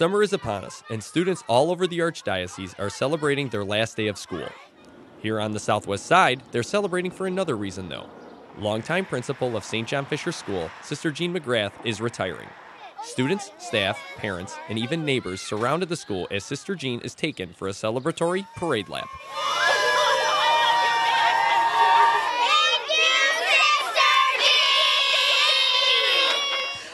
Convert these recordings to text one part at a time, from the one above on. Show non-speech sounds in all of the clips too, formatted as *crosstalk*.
Summer is upon us, and students all over the Archdiocese are celebrating their last day of school. Here on the southwest side, they're celebrating for another reason, though. Longtime principal of St. John Fisher School, Sister Jean McGrath, is retiring. Students, staff, parents, and even neighbors surrounded the school as Sister Jean is taken for a celebratory parade lap.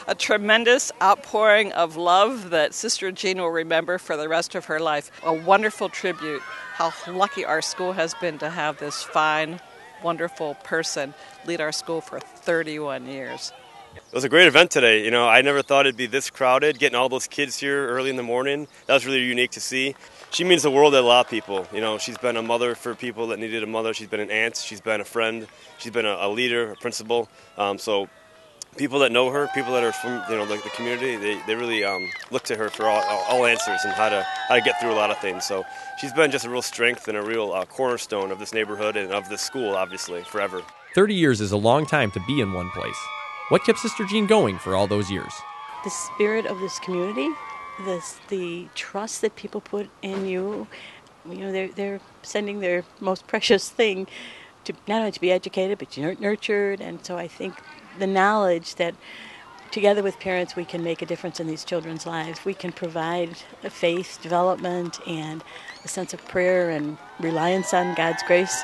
A tremendous outpouring of love that Sister Jean will remember for the rest of her life. A wonderful tribute. How lucky our school has been to have this fine, wonderful person lead our school for 31 years. It was a great event today. You know, I never thought it'd be this crowded, getting all those kids here early in the morning. That was really unique to see. She means the world to a lot of people. You know, she's been a mother for people that needed a mother. She's been an aunt. She's been a friend. She's been a, a leader, a principal. Um, so people that know her, people that are from you know like the community, they, they really um, look to her for all, all answers and how to how to get through a lot of things. So she's been just a real strength and a real uh, cornerstone of this neighborhood and of this school, obviously, forever. Thirty years is a long time to be in one place. What kept Sister Jean going for all those years? The spirit of this community, this the trust that people put in you. You know, they're they're sending their most precious thing to not only to be educated but to nurtured, and so I think the knowledge that together with parents we can make a difference in these children's lives. We can provide faith development and a sense of prayer and reliance on God's grace.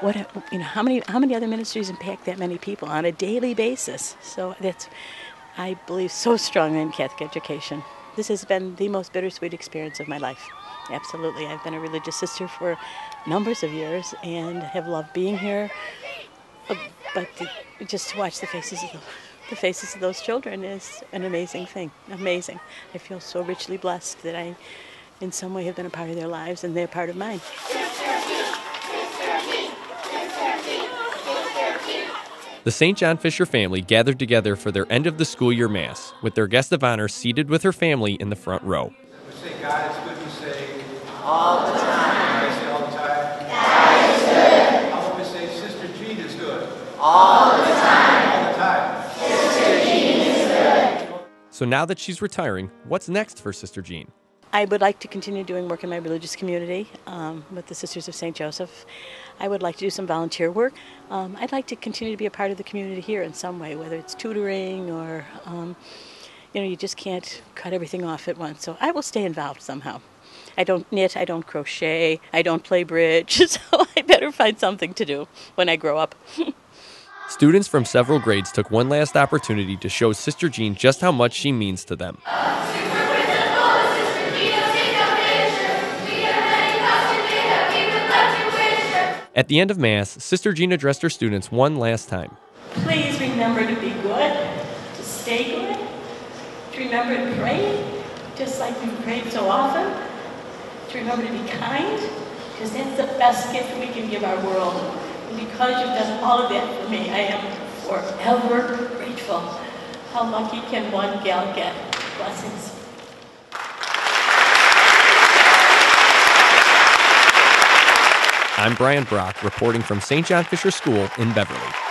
What you know, how many how many other ministries impact that many people on a daily basis? So that's I believe so strongly in Catholic education. This has been the most bittersweet experience of my life. Absolutely. I've been a religious sister for numbers of years and have loved being here. But the, just to watch the faces of the, the faces of those children is an amazing thing. Amazing. I feel so richly blessed that I, in some way, have been a part of their lives and they're part of mine. The St. John Fisher family gathered together for their end of the school year mass, with their guest of honor seated with her family in the front row. We say God is good, we say all the time. I say all the time. God is good. How about we say Sister Jean is good? All the time. All the time. Sister Jean is good. So now that she's retiring, what's next for Sister Jean? I would like to continue doing work in my religious community um, with the Sisters of St. Joseph. I would like to do some volunteer work. Um, I'd like to continue to be a part of the community here in some way, whether it's tutoring or, um, you know, you just can't cut everything off at once. So I will stay involved somehow. I don't knit, I don't crochet, I don't play bridge, *laughs* so I better find something to do when I grow up. *laughs* Students from several grades took one last opportunity to show Sister Jean just how much she means to them. At the end of Mass, Sister Jean addressed her students one last time. Please remember to be good, to stay good, to remember to pray, just like we've prayed so often, to remember to be kind, because that's the best gift we can give our world. And because you've done all of that for me, I am forever grateful. How lucky can one gal get? Blessings. I'm Brian Brock, reporting from St. John Fisher School in Beverly.